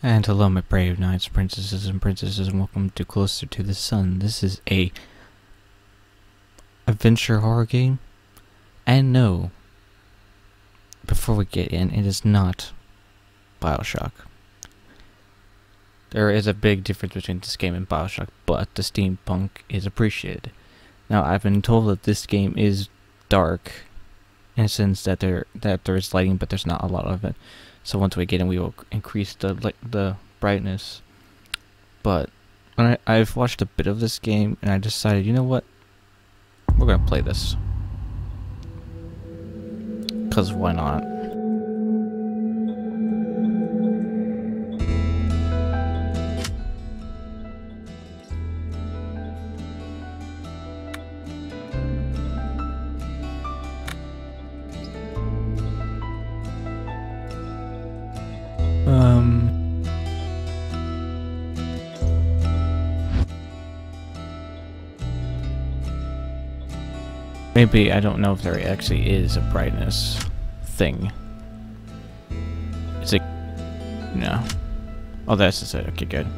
And hello, my brave knights, princesses, and princesses, and welcome to Close to the Sun. This is a adventure horror game. And no, before we get in, it is not Bioshock. There is a big difference between this game and Bioshock, but the steampunk is appreciated. Now, I've been told that this game is dark, in a sense that there that there is lighting, but there's not a lot of it. So once we get in, we will increase the the brightness. But I, I've watched a bit of this game, and I decided, you know what, we're gonna play this. Cause why not? Maybe I don't know if there actually is a brightness thing. Is it? No. Oh, that's just it. Okay, good.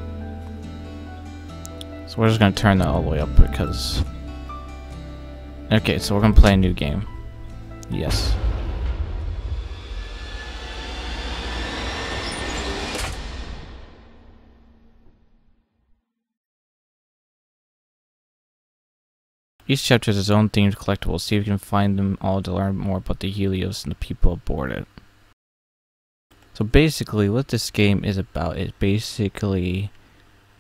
So we're just gonna turn that all the way up because. Okay, so we're gonna play a new game. Yes. Each chapter has its own themed collectibles. See if you can find them all to learn more about the Helios and the people aboard it. So basically, what this game is about is basically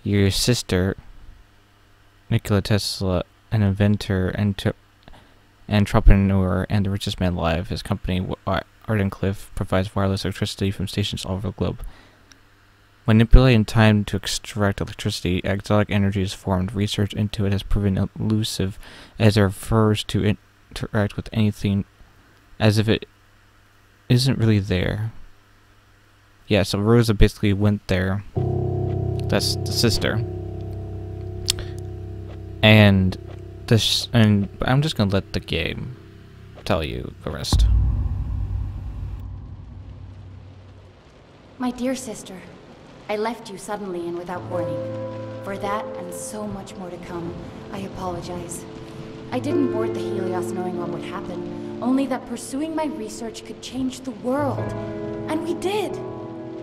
your sister, Nikola Tesla, an inventor and entrepreneur and the richest man alive. His company, Wardenclyffe, provides wireless electricity from stations all over the globe. Manipulating time to extract electricity, exotic energy is formed. Research into it has proven elusive as it refers to interact with anything as if it isn't really there. Yeah, so Rosa basically went there. That's the sister. And this and I'm just gonna let the game tell you the rest. My dear sister, I left you suddenly and without warning. For that, and so much more to come, I apologize. I didn't board the Helios knowing what would happen, only that pursuing my research could change the world. And we did!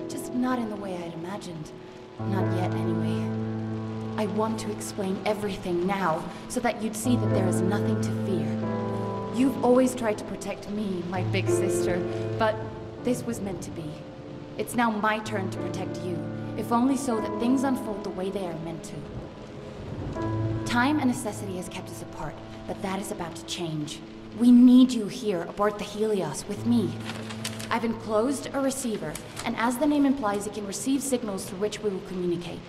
Just not in the way I'd imagined. Not yet, anyway. I want to explain everything now, so that you'd see that there is nothing to fear. You've always tried to protect me, my big sister, but this was meant to be. It's now my turn to protect you, if only so that things unfold the way they are meant to. Time and necessity has kept us apart, but that is about to change. We need you here aboard the Helios with me. I've enclosed a receiver, and as the name implies, it can receive signals through which we will communicate.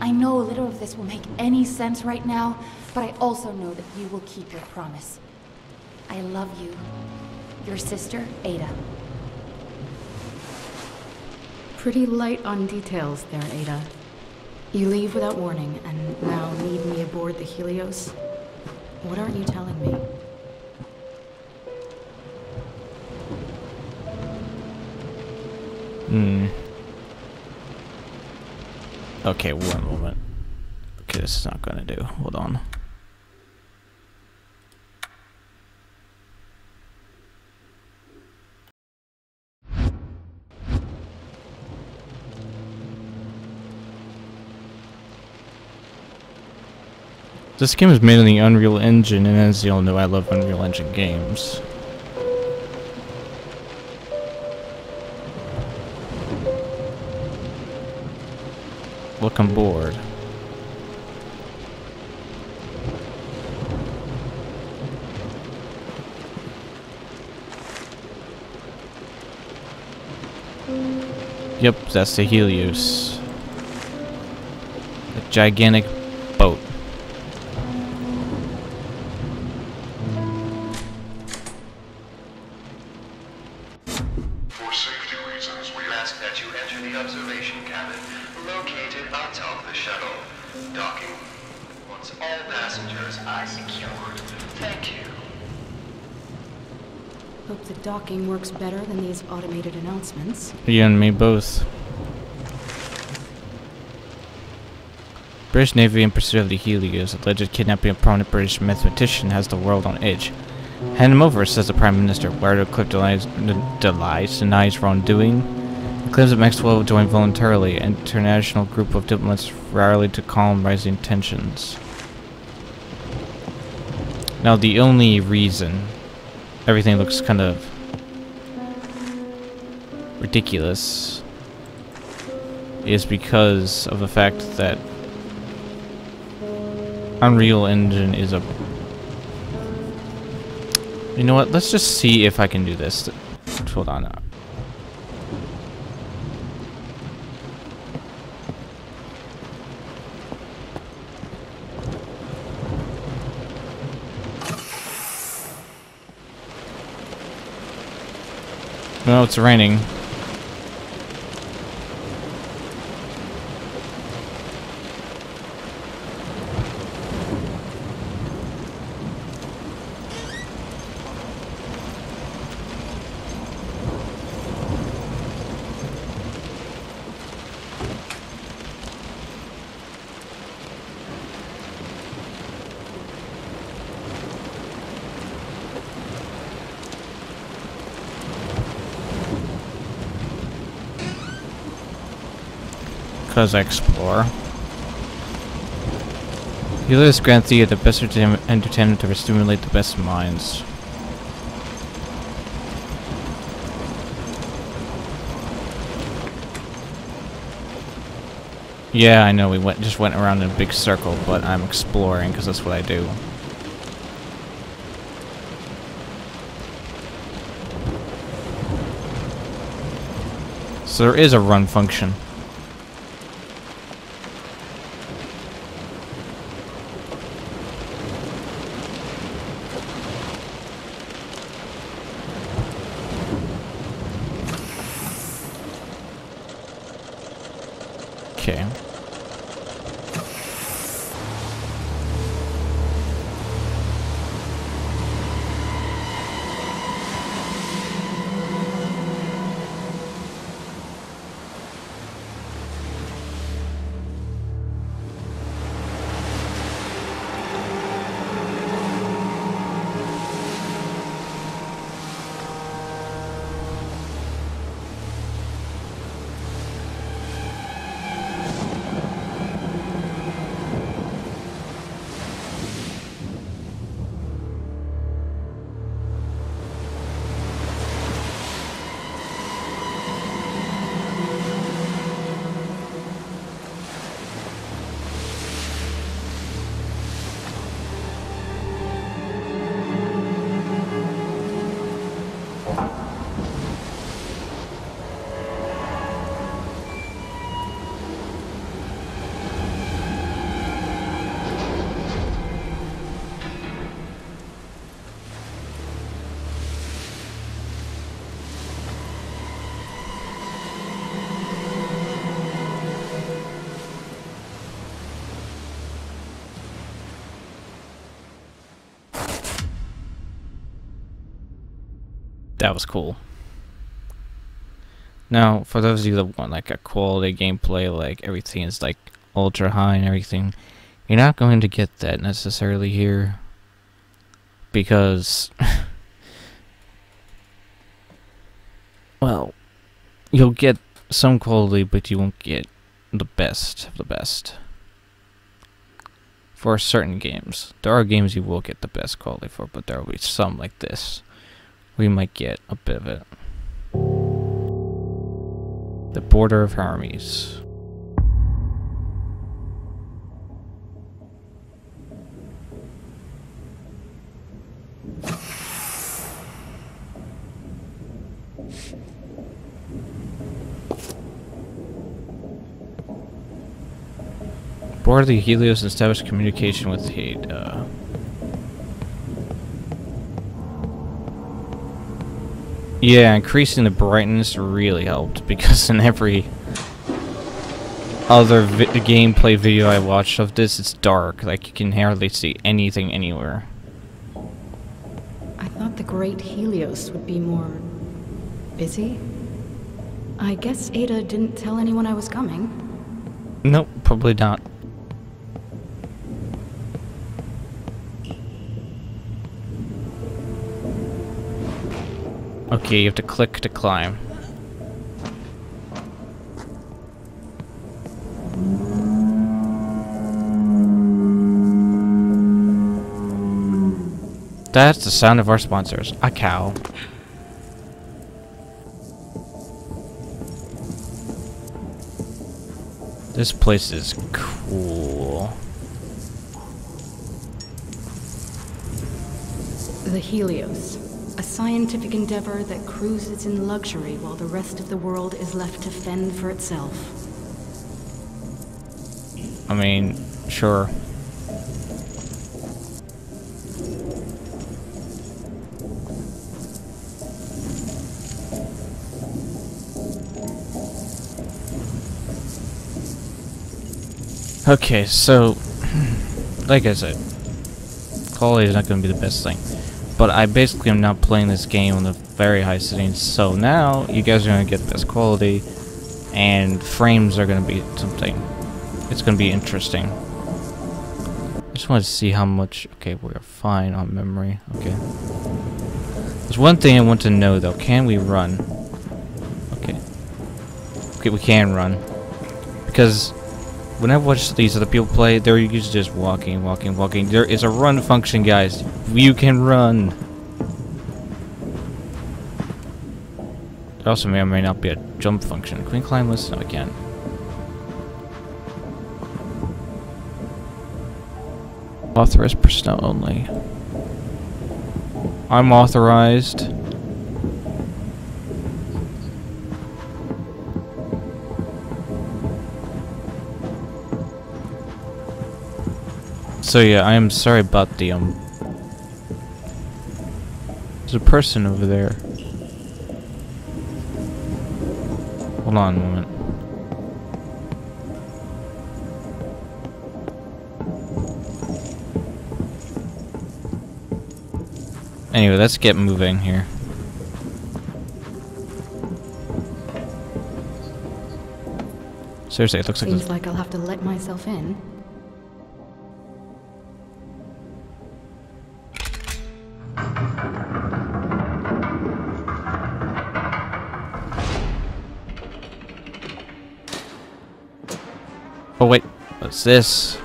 I know a little of this will make any sense right now, but I also know that you will keep your promise. I love you. Your sister, Ada. Pretty light on details there, Ada. You leave without warning, and now need me aboard the Helios? What aren't you telling me? Hmm. Okay, one moment. Okay, this is not gonna do. Hold on. This game is made on the Unreal Engine, and as you all know, I love Unreal Engine games. Welcome aboard. Yep, that's the Helios. A gigantic You and me both. British Navy in pursuit of the Helios, alleged kidnapping a prominent British mathematician has the world on edge. Hand him over, says the Prime Minister. Wardenclyffe denies, denies, denies wrongdoing. Claims that Maxwell joined voluntarily. An international group of diplomats rallied to calm rising tensions. Now, the only reason everything looks kind of ridiculous is because of the fact that Unreal Engine is a... You know what? Let's just see if I can do this. Hold on. No, it's raining. I explore. Helios grants you the best entertainment to stimulate the best minds. Yeah, I know we went just went around in a big circle, but I'm exploring because that's what I do. So there is a run function. That was cool. Now, for those of you that want like a quality gameplay, like everything is like ultra high and everything, you're not going to get that necessarily here. Because, well, you'll get some quality, but you won't get the best of the best. For certain games. There are games you will get the best quality for, but there will be some like this we might get a bit of it. The Border of Hermes. Board the Helios established communication with Hade. Uh, Yeah, increasing the brightness really helped because in every other vi gameplay video I watched of this, it's dark. Like, you can hardly see anything anywhere. I thought the Great Helios would be more... busy? I guess Ada didn't tell anyone I was coming. Nope, probably not. Okay, you have to click to climb. That's the sound of our sponsors. A cow. This place is cool. The Helios. A scientific endeavor that cruises in luxury while the rest of the world is left to fend for itself. I mean, sure. Okay, so, like I said, quality is not going to be the best thing. But I basically am now playing this game on the very high settings, so now you guys are going to get the best quality, and frames are going to be something. It's going to be interesting. I just want to see how much... Okay, we're fine on memory. Okay. There's one thing I want to know, though. Can we run? Okay. Okay, we can run. Because when I watch these other people play, they're usually just walking, walking, walking. There is a run function, guys. You can run. There also may or may not be a jump function. Can we climb this? No, we can't. Authorized personnel only. I'm authorized. So yeah, I am sorry about the um. A person over there. Hold on a moment. Anyway, let's get moving here. Seriously, it looks like Seems like I'll have to let myself in. This?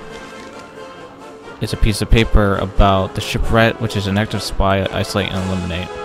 is a piece of paper about the shipwreck, which is an active spy, isolate and eliminate.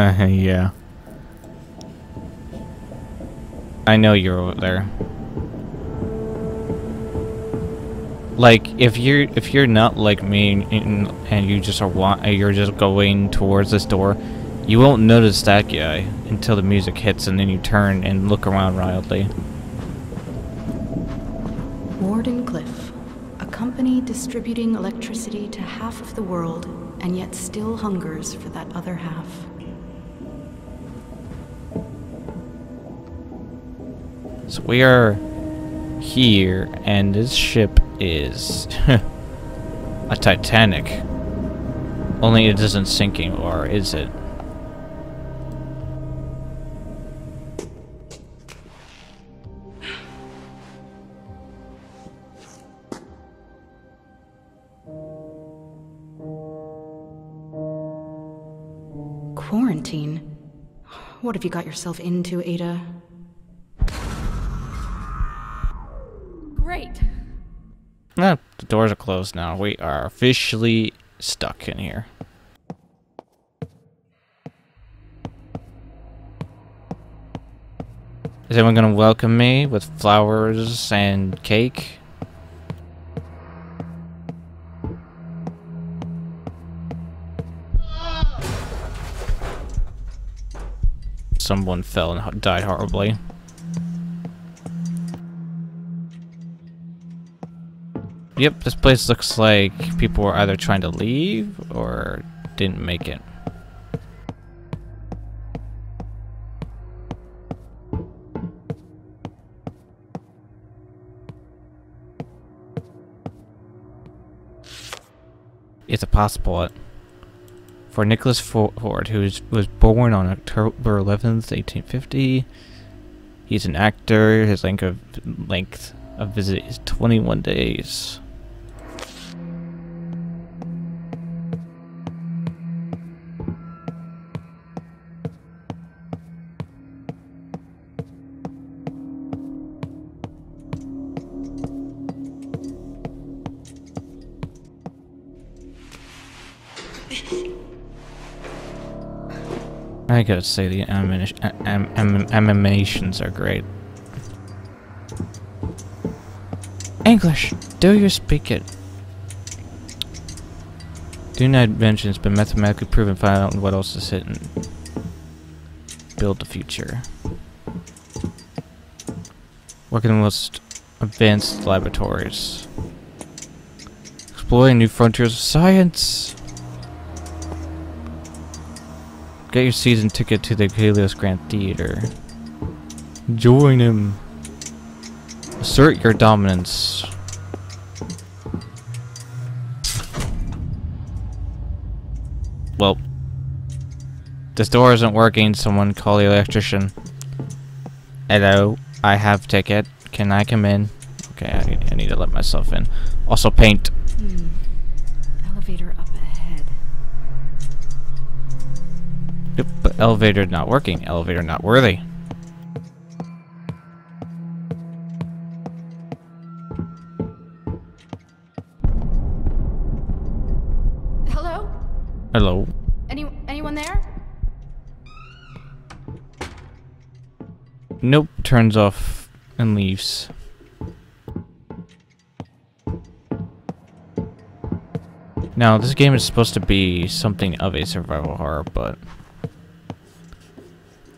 yeah. I know you're over there. Like if you're if you're not like me and, and you just are wa you're just going towards this door, you won't notice that guy until the music hits and then you turn and look around wildly. Wardenclyffe. A company distributing electricity to half of the world and yet still hungers for that other half. We are here, and this ship is a Titanic. Only it isn't sinking, or is it? Quarantine? What have you got yourself into, Ada? The doors are closed now. We are officially stuck in here. Is anyone gonna welcome me with flowers and cake? Someone fell and died horribly. Yep, this place looks like people were either trying to leave or didn't make it. It's a passport for Nicholas Ford, who was born on October 11th, 1850. He's an actor. His length of length of visit is 21 days. I gotta say the animations are great. English! Do you speak it? Do not mention it's been mathematically proven find out what else is hidden. Build the future. Work in the most advanced laboratories. Exploring new frontiers of science! Get your season ticket to the Helios Grand Theater. Join him. Assert your dominance. Well, this door isn't working. Someone call the electrician. Hello, I have ticket. Can I come in? Okay, I, I need to let myself in. Also paint. Hmm. Elevator up elevator not working. Elevator not worthy. Hello? Hello. Any anyone there? Nope, turns off and leaves. Now, this game is supposed to be something of a survival horror, but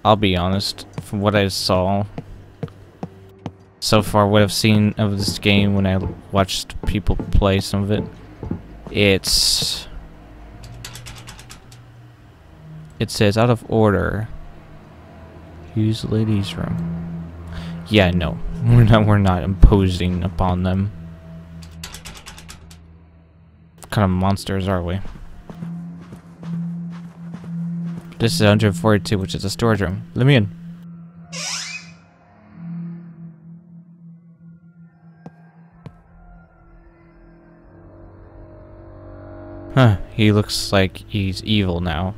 I'll be honest, from what I saw so far, what I've seen of this game when I watched people play some of it, it's... It says out of order. Use ladies' room. Yeah, no. We're not we're not imposing upon them. What kind of monsters are we? This is 142, which is a storage room. Let me in. Huh, he looks like he's evil now.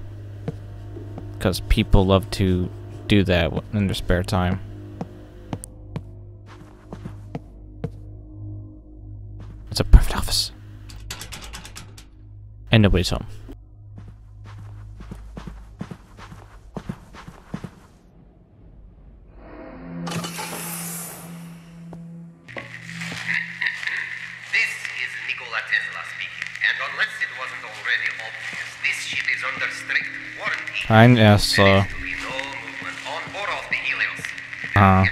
Because people love to do that in their spare time. It's a perfect office. And nobody's home. Uh-huh.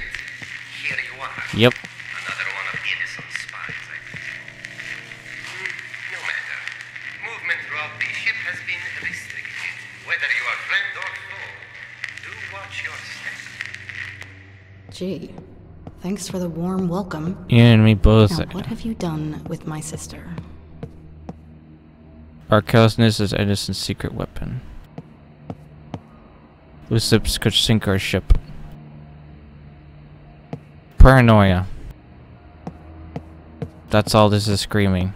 do watch your step. Gee. Thanks for the warm welcome. You and me both. Now, what have you done with my sister? Our callousness is Edison's secret weapon. Ships could sink our ship. Paranoia. That's all this is screaming.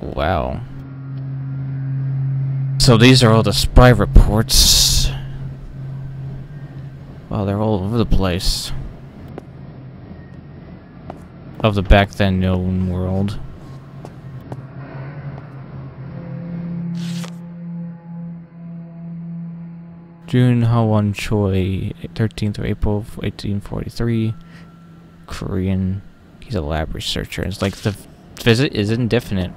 Wow. So these are all the spy reports. Well, they're all over the place of the back then known world. Jun Ha-won Choi, 13th of April, 1843. Korean. He's a lab researcher. It's like the visit is indefinite.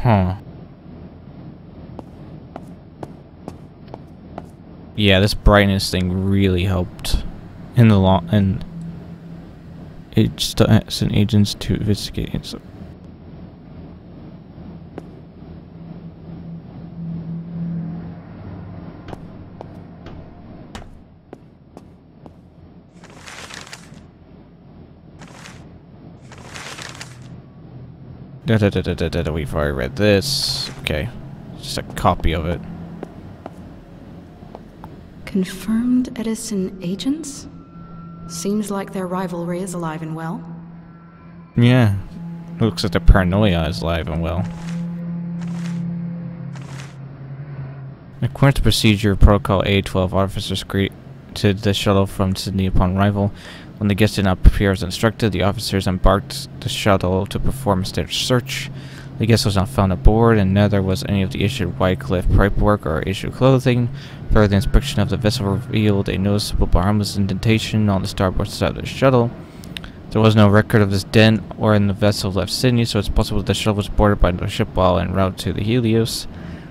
Huh. Yeah, this brightness thing really helped in the long and uh, it's an agents to investigate it. So Da, da, da, da, da, da, we've already read this. Okay. Just a copy of it. Confirmed Edison agents? Seems like their rivalry is alive and well. Yeah. Looks like the paranoia is alive and well. According to procedure, Protocol A12 officers greeted the shuttle from Sydney upon arrival. When the guest did not appear as instructed, the officers embarked the shuttle to perform a search. The guest was not found aboard, and neither was any of the issued Wycliffe pipework or issued clothing. Further inspection of the vessel revealed a noticeable harmless indentation on the starboard side of the shuttle. There was no record of this dent or in the vessel left Sydney, so it's possible that the shuttle was boarded by another ship while en route to the Helios.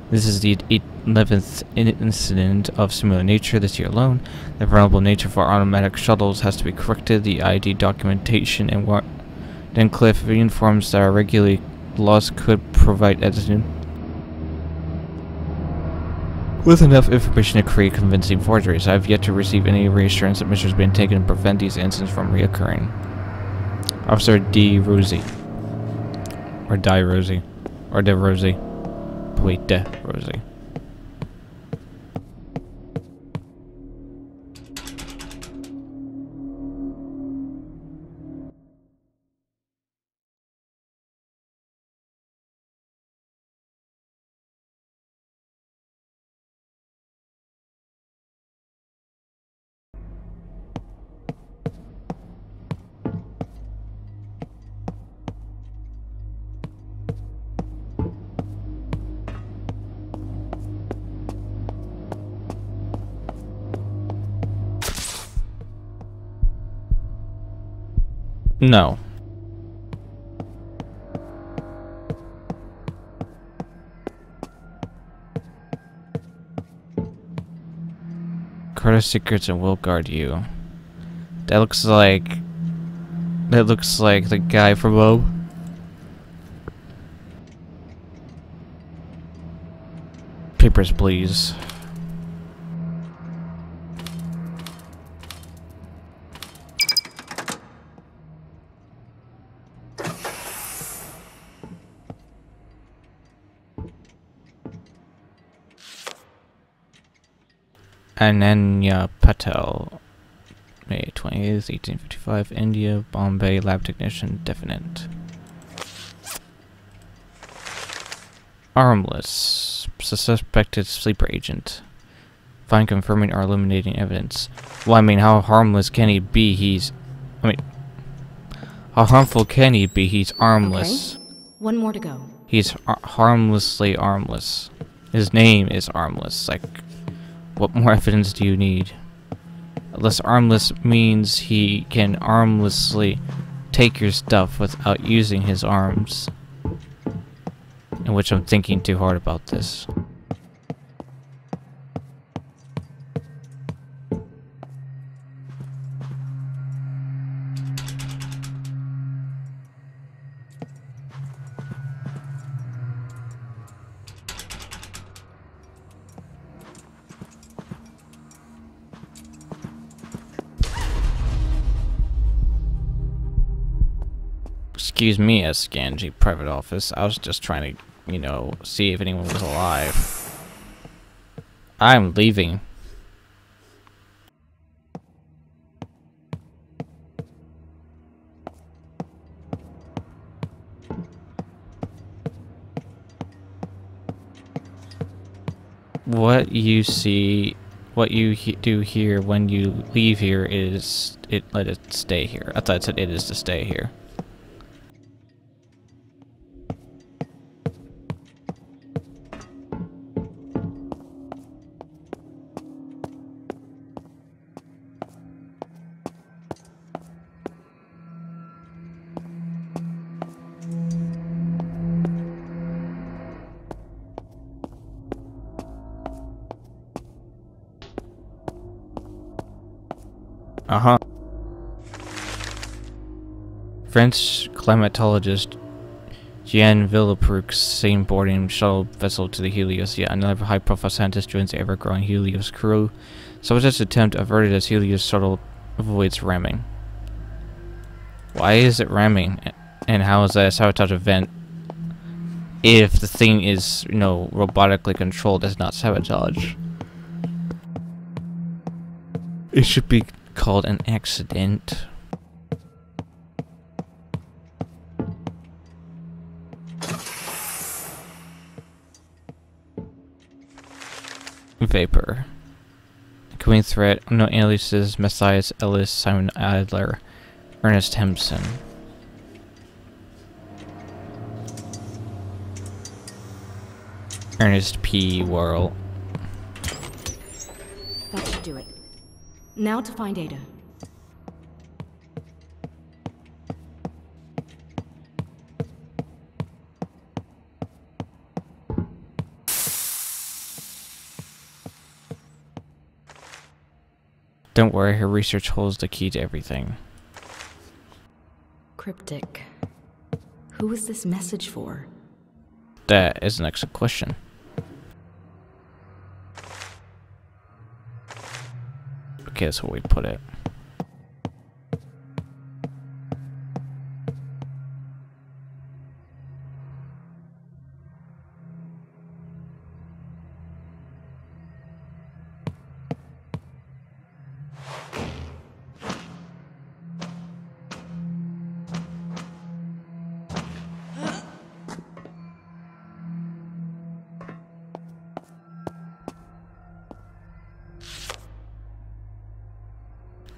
This is the 11th incident of similar nature this year alone. The vulnerable nature for automatic shuttles has to be corrected. The ID documentation and what then Cliff informs that our regularly laws could provide Edison with enough information to create convincing forgeries. I have yet to receive any reassurance that measures have been taken to prevent these incidents from reoccurring. Officer D. Rosie. Or Die Rosie. Or De Rosie. Wait, De Rosie. No. Carter secrets and will guard you. That looks like... That looks like the guy from Bob. Papers, please. Ananya Patel, May 28th, 1855, India, Bombay, lab technician, definite. Armless, suspected sleeper agent. Find confirming or eliminating evidence. Well, I mean, how harmless can he be? He's, I mean, how harmful can he be? He's armless. Okay. One more to go. He's harmlessly armless. His name is armless. Like, what more evidence do you need? Less armless means he can armlessly take your stuff without using his arms. In which I'm thinking too hard about this. Excuse me as Scanji private office. I was just trying to, you know, see if anyone was alive. I'm leaving. What you see, what you he do here when you leave here is it let it stay here. I thought it said it is to stay here. Uh-huh. French climatologist Jean Villepreux same boarding shuttle vessel to the Helios. Yet another high-profile scientist joins the ever-growing Helios crew. Subject's attempt averted as Helios shuttle avoids ramming. Why is it ramming? And how is that a sabotage event if the thing is, you know, robotically controlled as not sabotage? It should be called an accident. Vapor. Queen Threat, no aliases, Matthias Ellis, Simon Adler, Ernest Hempson. Ernest P. Worrell. That should do it. Now to find Ada. Don't worry, her research holds the key to everything. Cryptic. Who is this message for? That is an excellent question. That's where we put it.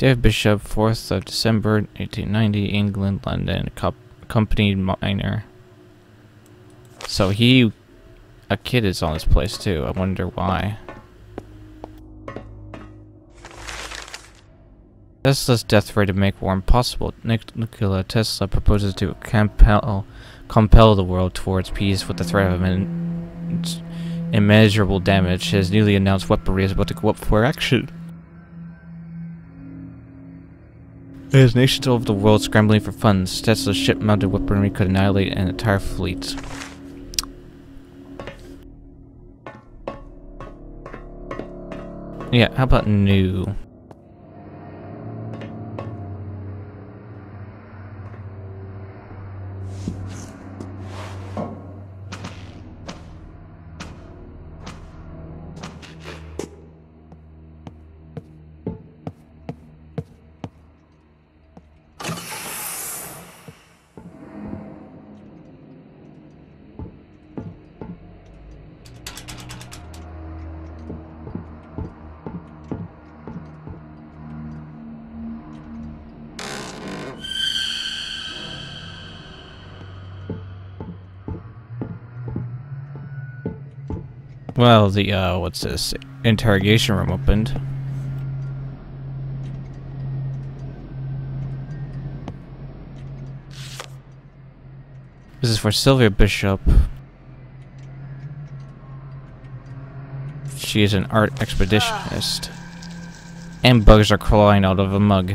David Bishop, 4th of December, 1890, England, London, accompanied miner. So he, a kid is on this place too. I wonder why. Tesla's death ray to make war impossible. Nikola Tesla proposes to compel, compel the world towards peace with the threat of immeasurable damage. His newly announced weaponry is about to go up for action. There's nations all over the world scrambling for funds. Tesla's ship-mounted weaponry could annihilate an entire fleet. Yeah, how about new? Well, the, uh, what's this? Interrogation room opened. This is for Sylvia Bishop. She is an art expeditionist. And bugs are crawling out of a mug.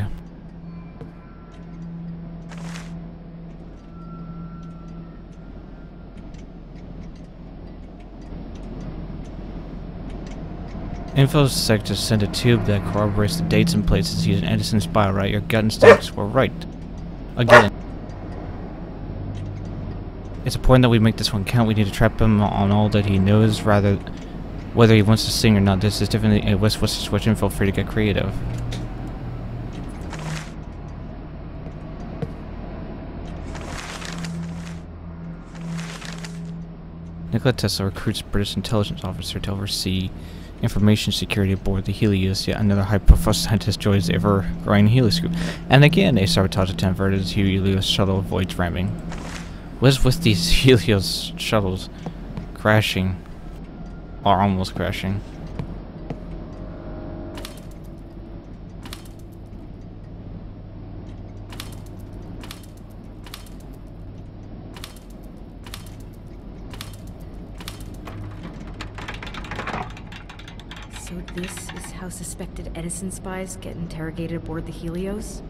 InfoSec just sent a tube that corroborates the dates and places used in Edison's bio, right? Your gut instincts were right. Again. It's important that we make this one count. We need to trap him on all that he knows, rather whether he wants to sing or not. This is definitely a Westwood situation. Feel free to get creative. Nikola Tesla recruits British intelligence officer to oversee information security aboard the Helios, yet another high-profile scientist joins the ever-growing Helios group. And again, a sabotage attempt averted as Helios shuttle avoids ramming. What is with these Helios shuttles crashing? Or almost crashing. So this is how suspected spies get interrogated aboard the Helios?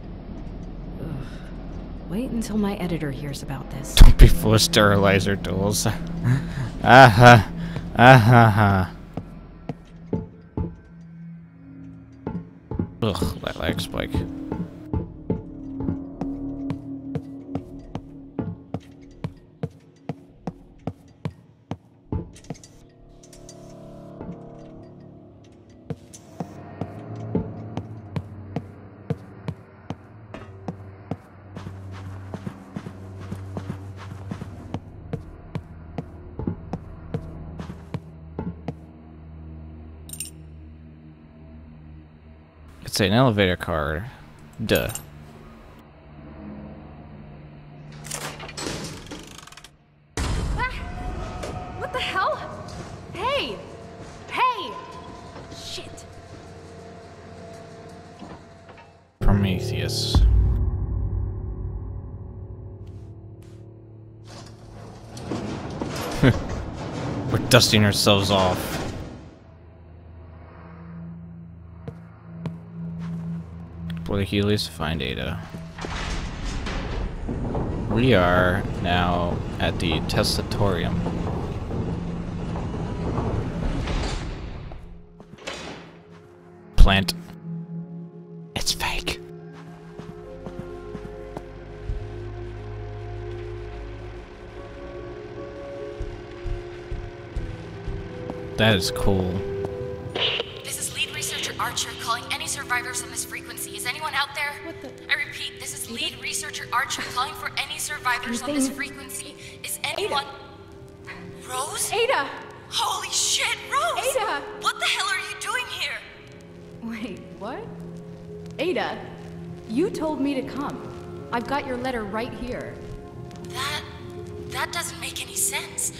Ugh. Wait until my editor hears about this. Don't be full of sterilizer tools. ha ha. Ugh, that lag spike. It's an elevator car. Duh. Ah, what the hell? Hey! Hey! Shit! Prometheus. We're dusting ourselves off. The Helios to find Ada. We are now at the Teslatorium. Plant. It's fake. That is cool. Out there? What the- I repeat, this is lead researcher Archer calling for any survivors on this frequency. Is anyone. Ada. Rose? Ada! Holy shit, Rose! Ada! What the hell are you doing here? Wait, what? Ada, you told me to come. I've got your letter right here. That. that doesn't make any sense.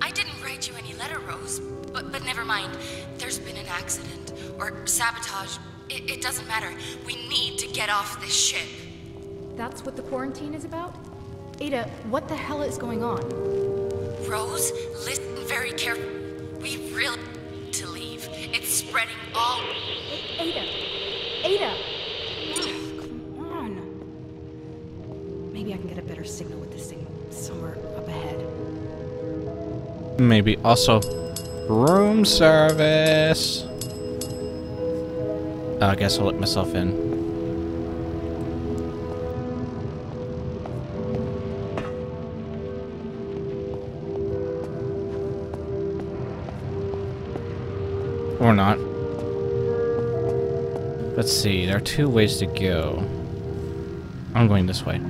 I didn't write you any letter, Rose. But, but never mind. There's been an accident. Or sabotage. It, it doesn't matter. We need to get off this ship. That's what the quarantine is about? Ada, what the hell is going on? Rose, listen very carefully. We really need to leave. It's spreading all. Ada! Ada! Come on. Maybe I can get a better signal with this thing somewhere up ahead. Maybe also room service. Uh, I guess I'll let myself in. Or not. Let's see, there are two ways to go. I'm going this way.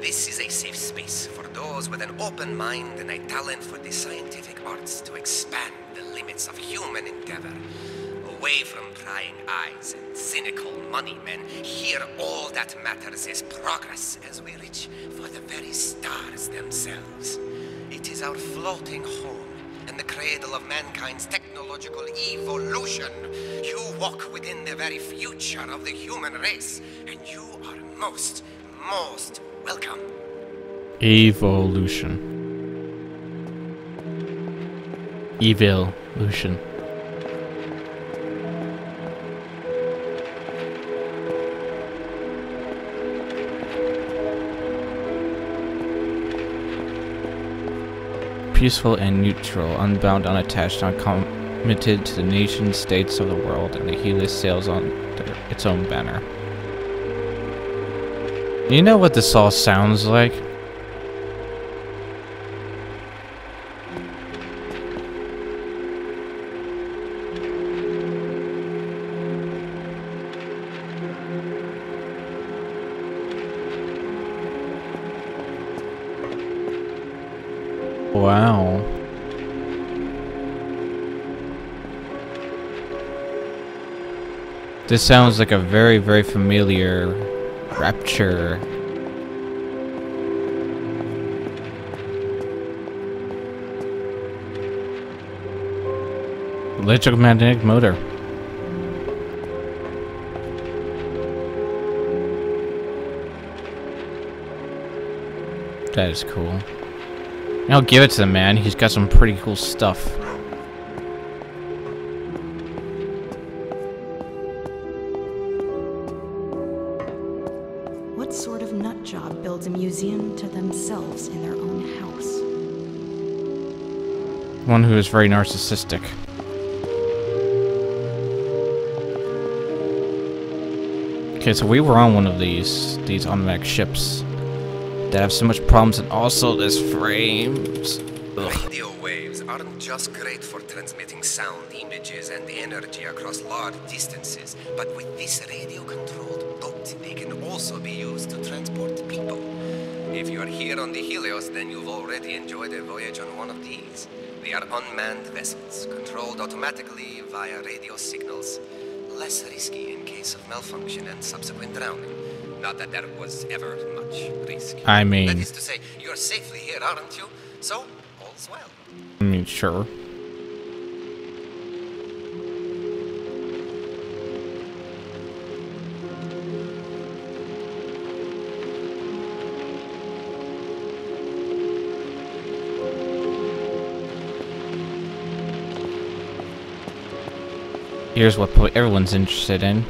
This is a safe space for those with an open mind and a talent for the scientific arts to expand the limits of human endeavor. Away from prying eyes and cynical money men, here all that matters is progress as we reach for the very stars themselves. It is our floating home and the cradle of mankind's technological evolution. You walk within the very future of the human race, and you are most, most welcome. Evolution. Evolution. Peaceful and neutral, unbound, unattached, uncommitted to the nation states of the world, and the Helios sails on their, its own banner. You know what this all sounds like? Wow. This sounds like a very, very familiar Rapture. Electromagnetic motor. That is cool. I'll give it to the man. He's got some pretty cool stuff. One who is very narcissistic. Okay, so we were on one of these these automatic ships that have so much problems and also this frames. Ugh. Radio waves aren't just great for transmitting sound, images, and energy across large distances, but with this radio controlled boat, they can also be used to transport people. If you're here on the Helios, then you've already enjoyed a voyage on one of these. They are unmanned vessels, controlled automatically via radio signals. Less risky in case of malfunction and subsequent drowning. Not that there was ever much risk. I mean- That is to say, you're safely here, aren't you? So, all's well. I mean, sure. Here's what everyone's interested in.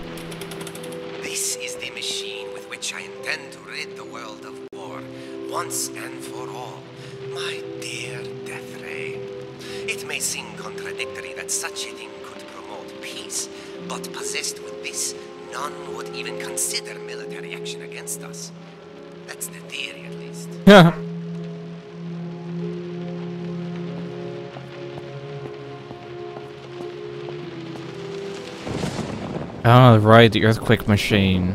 Oh, right, the earthquake machine.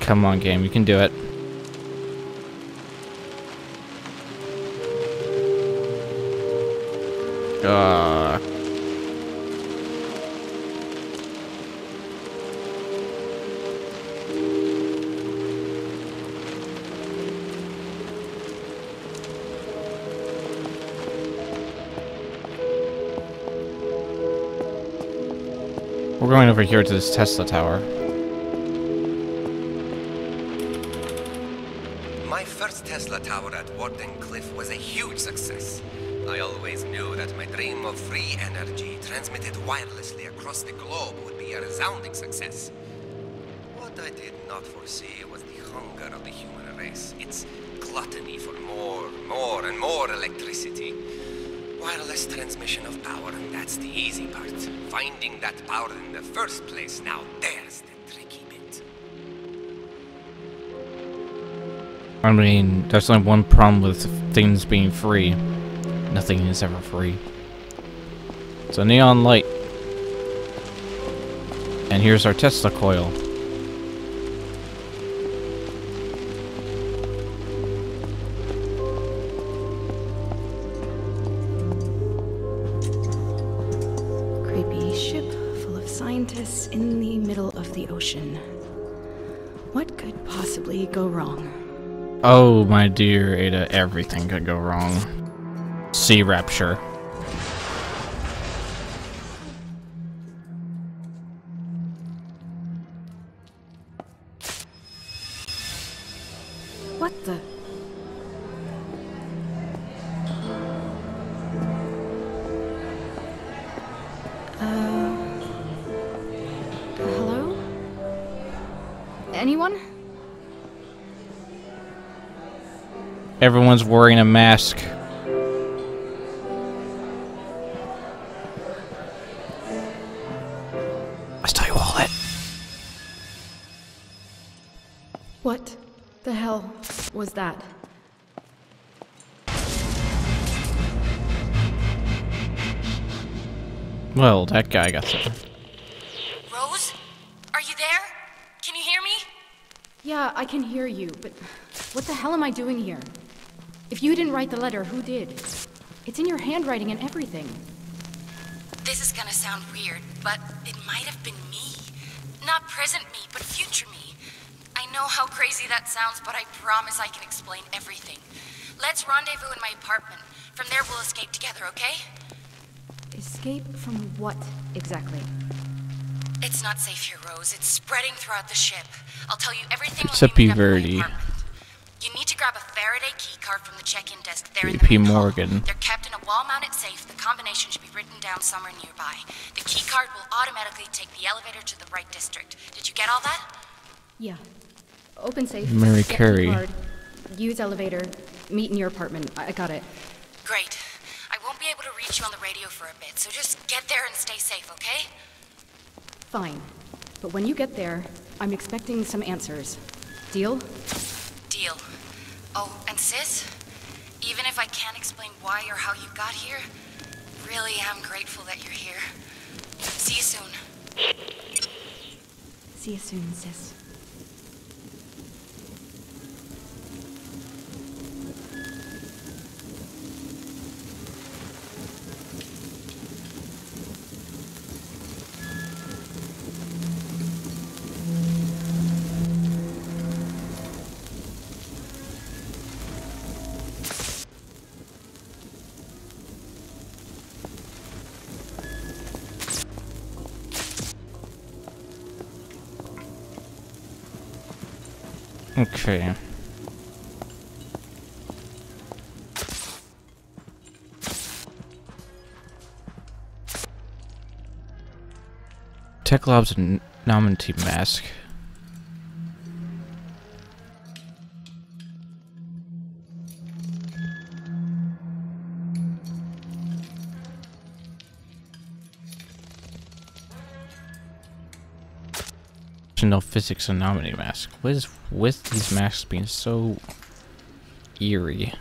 Come on, game, you can do it. Uh, over here to this Tesla tower. My first Tesla tower at Wardenclyffe was a huge success. I always knew that my dream of free energy transmitted wirelessly across the globe would be a resounding success. What I did not foresee was the hunger of the human race, its gluttony for more, more, and more electricity. Wireless transmission of power, that's the easy part. Finding that power in the first place, now there's the tricky bit. I mean, there's only one problem with things being free. Nothing is ever free. It's a neon light. And here's our Tesla coil. Dear Ada, everything could go wrong. Sea Rapture. Everyone's wearing a mask. Let's tell you all that. What the hell was that? Well, that guy got some. Rose? Are you there? Can you hear me? Yeah, I can hear you, but what the hell am I doing here? If you didn't write the letter, who did? It's in your handwriting and everything. This is gonna sound weird, but it might have been me. Not present me, but future me. I know how crazy that sounds, but I promise I can explain everything. Let's rendezvous in my apartment. From there, we'll escape together, okay? Escape from what exactly? It's not safe here, Rose. It's spreading throughout the ship. I'll tell you everything Except when we meet up in my apartment. You need to grab a Faraday keycard from the check-in desk there in the BP main hall. Morgan. They're kept in a wall-mounted safe. The combination should be written down somewhere nearby. The keycard will automatically take the elevator to the right district. Did you get all that? Yeah. Open safe. Mary get Carey. keycard, Use elevator. Meet in your apartment. I I got it. Great. I won't be able to reach you on the radio for a bit, so just get there and stay safe, okay? Fine. But when you get there, I'm expecting some answers. Deal? Deal. Oh, and sis, even if I can't explain why or how you got here, really am grateful that you're here. See you soon. See you soon, sis. Okay. Tech Lab's n- nominee mask. No physics anomaly mask. What is with these masks being so eerie?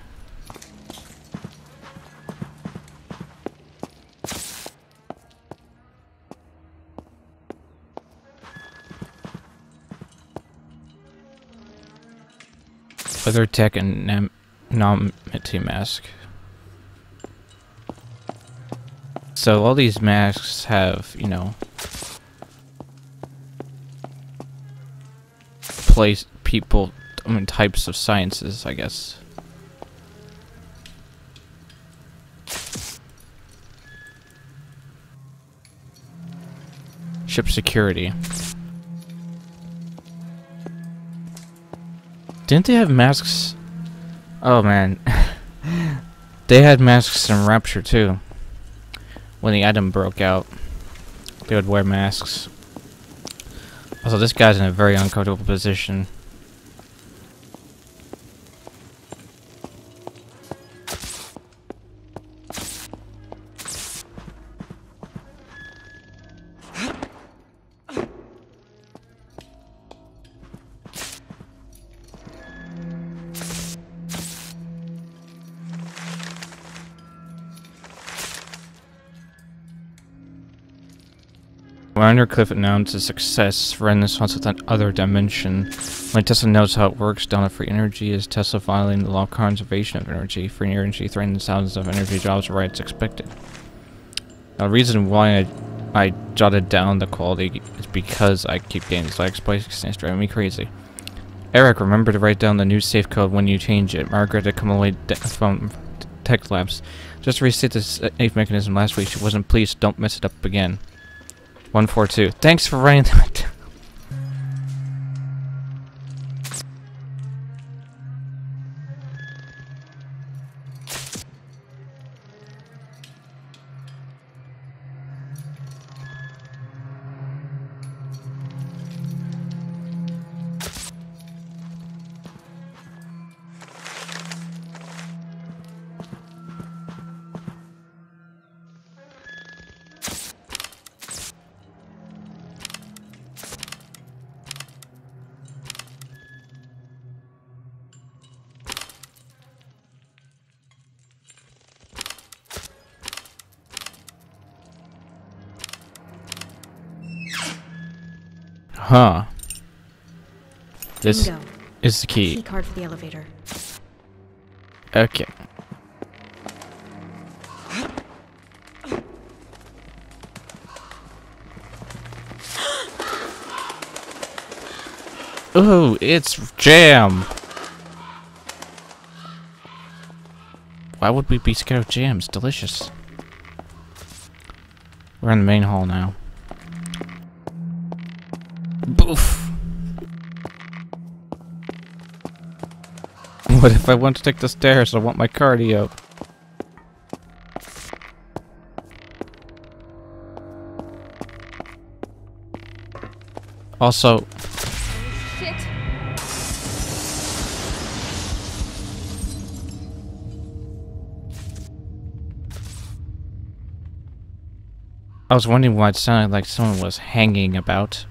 Leather tech and nam- mask. So all these masks have, you know, place people I mean types of sciences, I guess. Ship security. Didn't they have masks? Oh man. they had masks in Rapture too. When the atom broke out, they would wear masks. Also, this guy's in a very uncomfortable position. When Undercliff announces a success, Renaissance with another dimension. When Tesla knows how it works, down free energy is Tesla violating the law of conservation of energy. Free energy threatens thousands of energy jobs rights expected. The reason why I, I jotted down the quality is because I keep getting these lag spikes and it's driving me crazy. Eric, remember to write down the new safe code when you change it. Margaret had come away from Tech Labs. Just reset the safe mechanism last week. She wasn't pleased. Don't mess it up again. 142. Thanks for writing This Bingo. is the Key key. card for the elevator. Okay. Oh, it's jam. Why would we be scared of jams? Delicious. We're in the main hall now. What if I want to take the stairs? I want my cardio. Also, Shit. I was wondering why it sounded like someone was hanging about.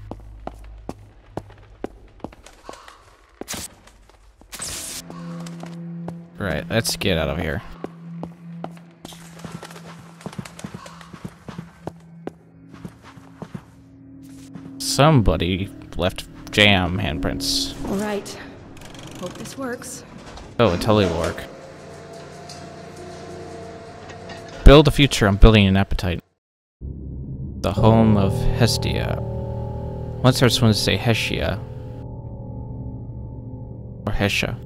Let's get out of here. Somebody left jam handprints. All right. Hope this works. Oh, it totally will work. Build a future, I'm building an appetite. The home of Hestia. Once I just wanted to say Hestia. Or Hestia.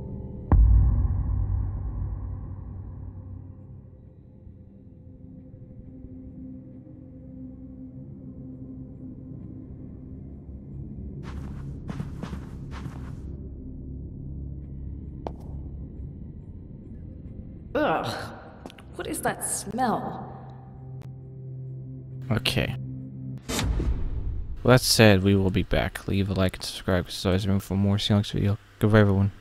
Smell? Okay. Well, that said, we will be back. Leave a like and subscribe because there's always room for more Celix video. Goodbye, everyone.